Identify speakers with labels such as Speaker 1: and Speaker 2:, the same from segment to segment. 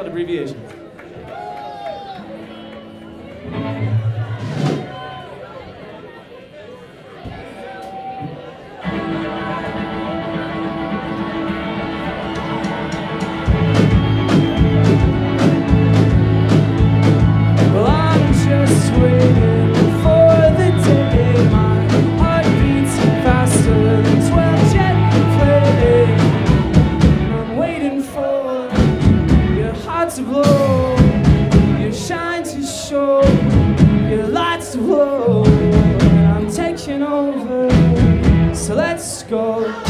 Speaker 1: called abbreviation. Go.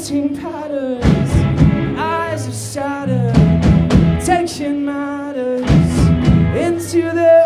Speaker 1: dancing patterns, eyes of Saturn, tension. matters into the